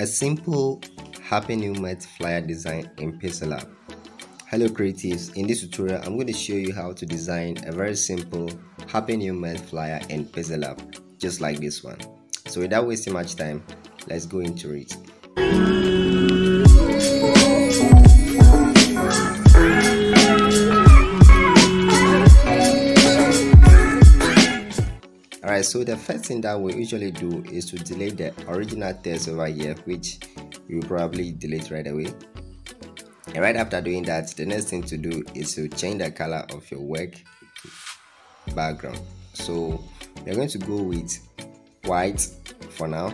a simple happy new month flyer design in Pixellab. Hello creatives, in this tutorial I'm going to show you how to design a very simple happy new month flyer in Pixellab just like this one. So without wasting much time, let's go into it. Alright, so the first thing that we usually do is to delete the original text over here, which you probably delete right away. And right after doing that, the next thing to do is to change the color of your work background. So we're going to go with white for now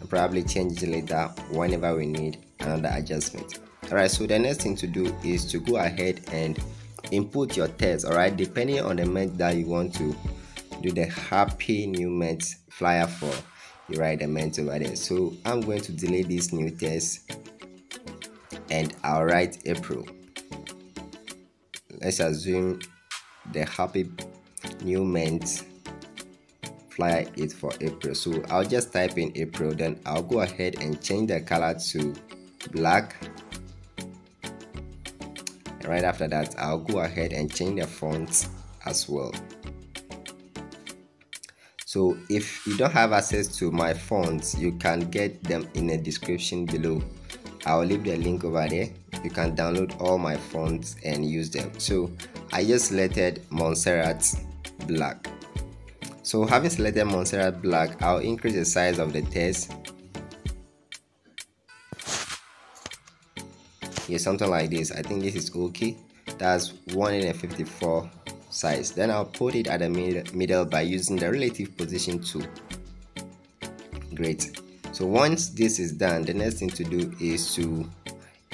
and probably change it later whenever we need another adjustment. Alright, so the next thing to do is to go ahead and input your text, alright, depending on the month that you want to do the happy new month flyer for you write the month over there so i'm going to delete this new test and i'll write april. Let's assume the happy new month flyer is for april. So i'll just type in april then i'll go ahead and change the color to black. Right after that i'll go ahead and change the font as well so if you don't have access to my fonts you can get them in the description below. I'll leave the link over there. You can download all my fonts and use them. So i just selected montserrat black. So having selected montserrat black i'll increase the size of the text yeah something like this. I think this is okay. That's 154 size. Then I'll put it at the middle by using the relative position tool great so once this is done the next thing to do is to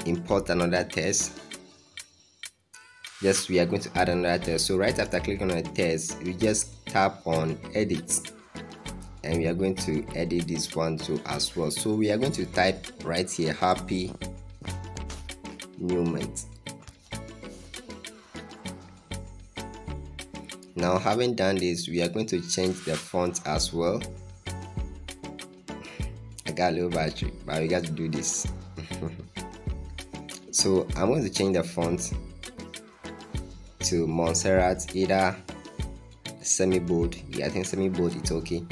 import another test. yes we are going to add another test. so right after clicking on the test, we just tap on edit. And we are going to edit this one too as well. So we are going to type right here happy new now having done this we are going to change the font as well. I got a little battery but we got to do this. So I'm going to change the font to Montserrat either semi bold yeah I think semi bold it's okay.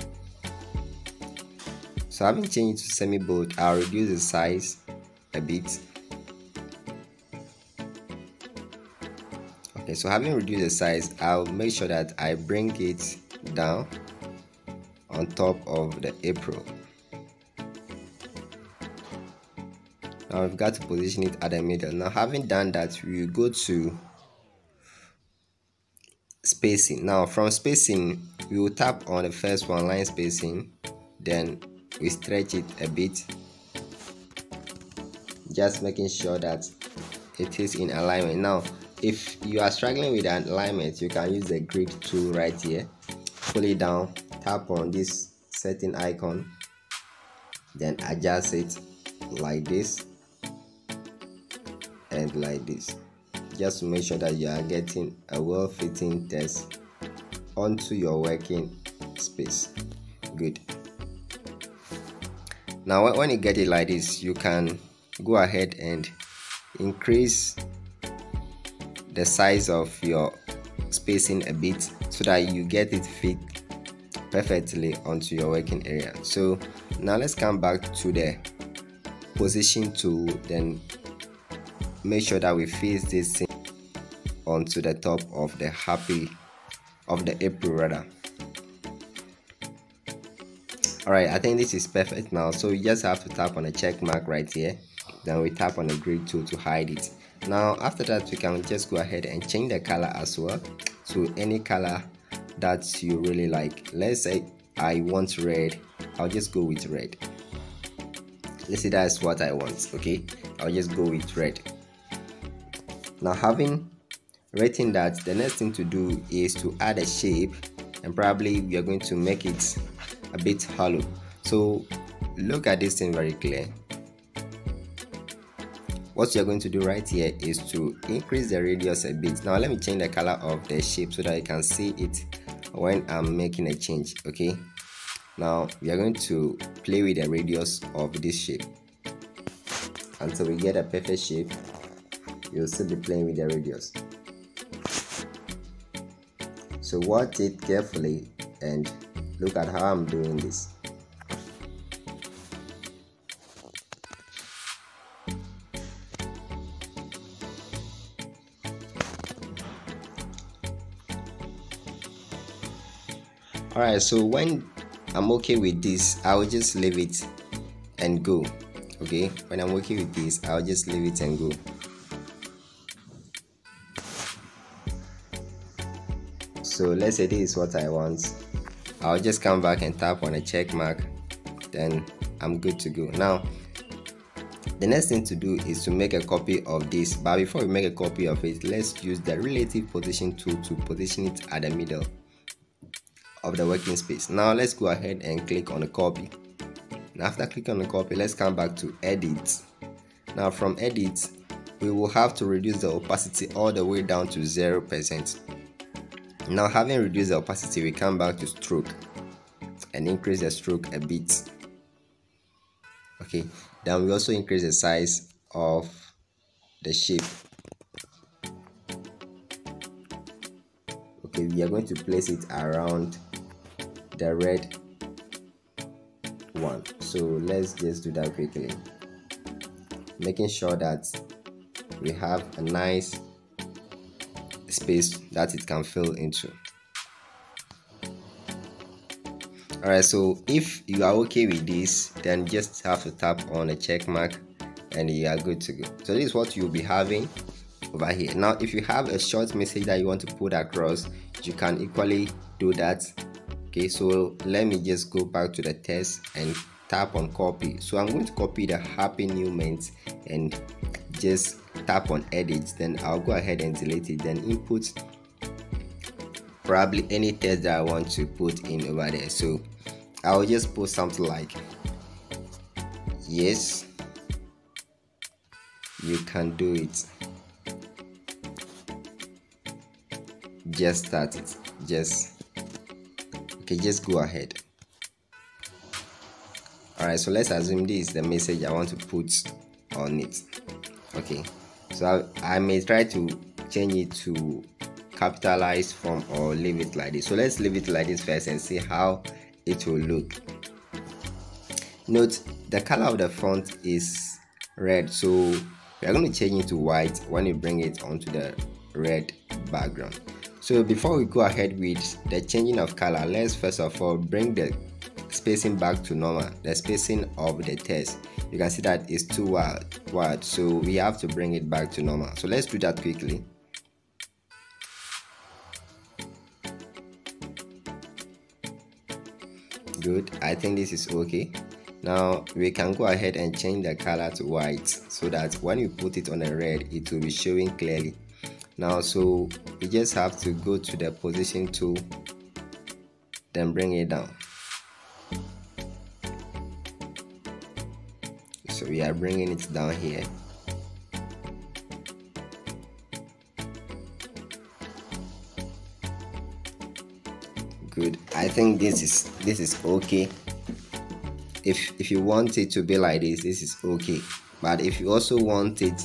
So having changed to semi bold I'll reduce the size a bit okay so having reduced the size I'll make sure that I bring it down on top of the April now we've got to position it at the middle. Now having done that we go to spacing. Now from spacing we will tap on the first one line spacing then we stretch it a bit. Just making sure that it is in alignment. Now if you are struggling with alignment you can use the grid tool right here. Pull it down tap on this setting icon then adjust it like this and like this. Just to make sure that you are getting a well-fitting text onto your working space. Good. Now when you get it like this you can go ahead and increase the size of your spacing a bit so that you get it fit perfectly onto your working area. So now let's come back to the position tool then make sure that we face this thing onto the top of the happy of the April rather alright I think this is perfect now. So you just have to tap on the check mark right here then we tap on the grid tool to hide it. Now after that we can just go ahead and change the color as well to any color that you really like. Let's say I want red I'll just go with red. Let's say that's what I want okay? I'll just go with red. Now having written that the next thing to do is to add a shape and probably we are going to make it a bit hollow. So look at this thing very clear what you're going to do right here is to increase the radius a bit. Now let me change the color of the shape so that you can see it when I'm making a change okay? Now we are going to play with the radius of this shape. Until we get a perfect shape you'll still be playing with the radius. So watch it carefully and look at how I'm doing this alright so when I'm okay with this I'll just leave it and go okay? When I'm okay with this I'll just leave it and go. So let's say this is what I want. I'll just come back and tap on a check mark then I'm good to go. Now the next thing to do is to make a copy of this but before we make a copy of it let's use the relative position tool to position it at the middle of the working space now let's go ahead and click on a copy now after clicking on the copy let's come back to edit now from edit we will have to reduce the opacity all the way down to zero percent now having reduced the opacity, we come back to stroke and increase the stroke a bit. Okay, then we also increase the size of the shape. Okay, we are going to place it around the red one. So let's just do that quickly. Making sure that we have a nice space that it can fill into alright so if you are okay with this then just have to tap on a check mark and you are good to go so this is what you'll be having over here now if you have a short message that you want to put across you can equally do that okay so let me just go back to the test and tap on copy. So i'm going to copy the happy new month and just tap on edit. Then I'll go ahead and delete it then input probably any text that I want to put in over there. So I'll just put something like yes you can do it. Just start it. Just okay just go ahead. Alright so let's assume this is the message I want to put on it. Okay so I, I may try to change it to capitalized form or leave it like this. So let's leave it like this first and see how it will look. Note the color of the font is red so we are going to change it to white when you bring it onto the red background so before we go ahead with the changing of color let's first of all bring the spacing back to normal the spacing of the text you can see that it's too wide, wide so we have to bring it back to normal. So let's do that quickly. Good i think this is okay. Now we can go ahead and change the color to white so that when you put it on a red it will be showing clearly now so we just have to go to the position tool then bring it down. So we are bringing it down here. Good. I think this is this is okay. If if you want it to be like this this is okay. But if you also want it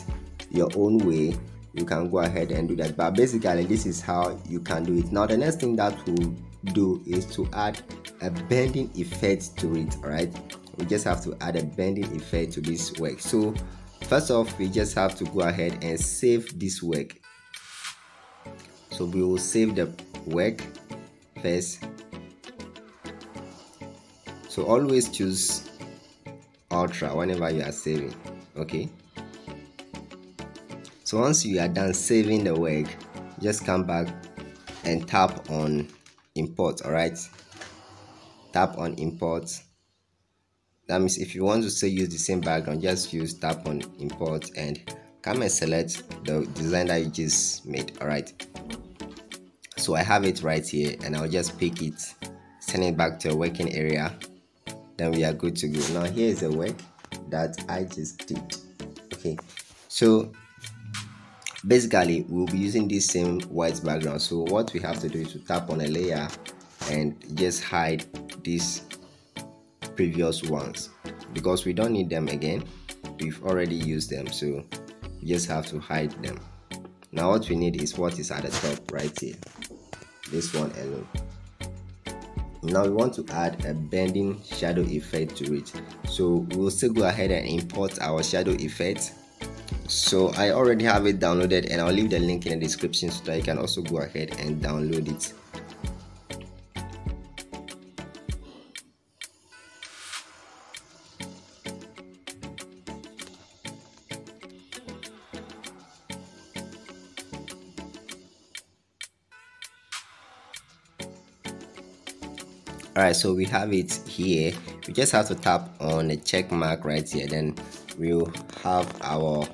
your own way you can go ahead and do that. But basically this is how you can do it. Now the next thing that we'll do is to add a bending effect to it all right? We just have to add a bending effect to this work. So first off we just have to go ahead and save this work. So we will save the work first. So always choose ultra whenever you are saving okay so once you are done saving the work just come back and tap on import all right tap on import. That means if you want to still use the same background just use tap on import and come and select the design that you just made all right so i have it right here and i'll just pick it send it back to a working area. Then we are good to go. Now here is the work that i just did. Okay. So basically we'll be using this same white background. So what we have to do is to tap on a layer and just hide these previous ones. Because we don't need them again we've already used them. So we just have to hide them. Now what we need is what is at the top right here. This one alone. Now we want to add a bending shadow effect to it. So we'll still go ahead and import our shadow effect so i already have it downloaded and i'll leave the link in the description so that you can also go ahead and download it. Alright so we have it here. We just have to tap on the check mark right here then we'll have our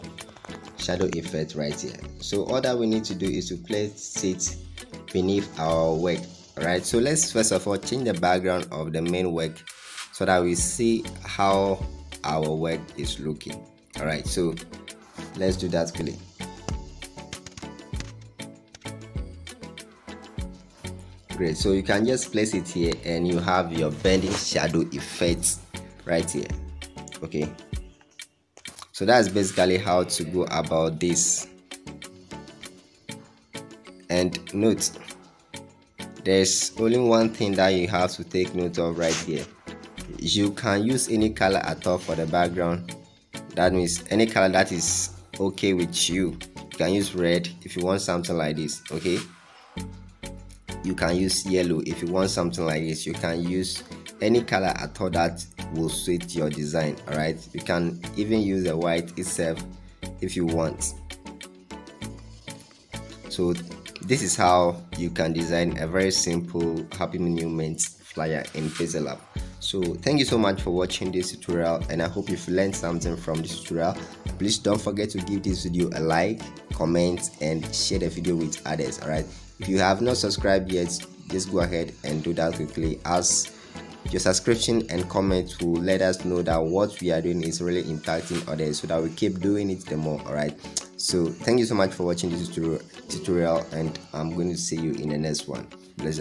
shadow effect right here. So all that we need to do is to place it beneath our work alright? So let's first of all change the background of the main work so that we see how our work is looking alright? So let's do that quickly. Great so you can just place it here and you have your bending shadow effect right here okay so that's basically how to go about this. And note there's only one thing that you have to take note of right here. You can use any color at all for the background. That means any color that is okay with you you can use red if you want something like this okay? You can use yellow if you want something like this. You can use any color at all that will suit your design all right? You can even use the white itself if you want. So this is how you can design a very simple happy monument flyer in Pixellab so thank you so much for watching this tutorial and i hope you've learned something from this tutorial. Please don't forget to give this video a like comment and share the video with others all right? If you have not subscribed yet just go ahead and do that quickly as your subscription and comment will let us know that what we are doing is really impacting others so that we keep doing it the more all right so thank you so much for watching this tutorial and i'm going to see you in the next one. Bless